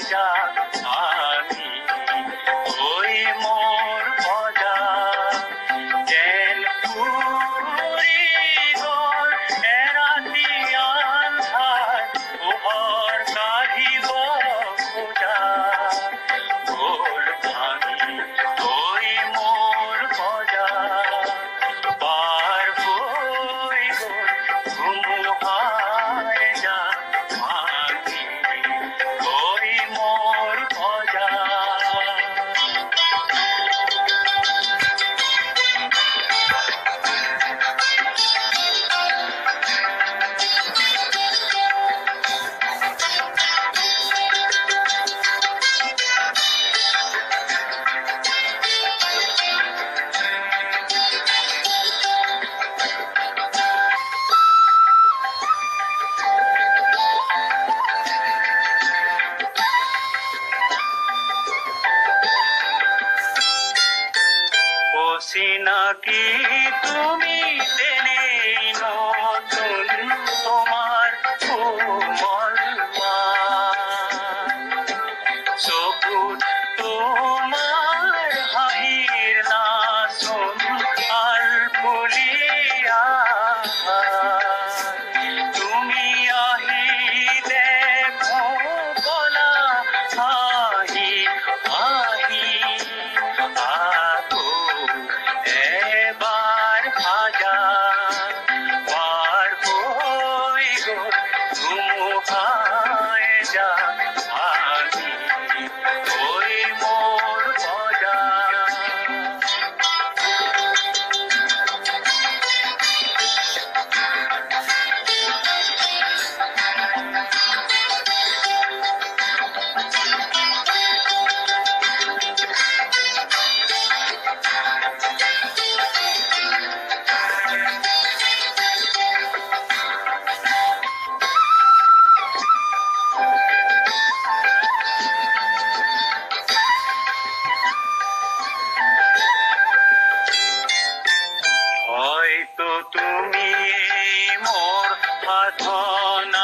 下场 हसीना की तुम्हें হয়তো তুমি মোৰ সাধন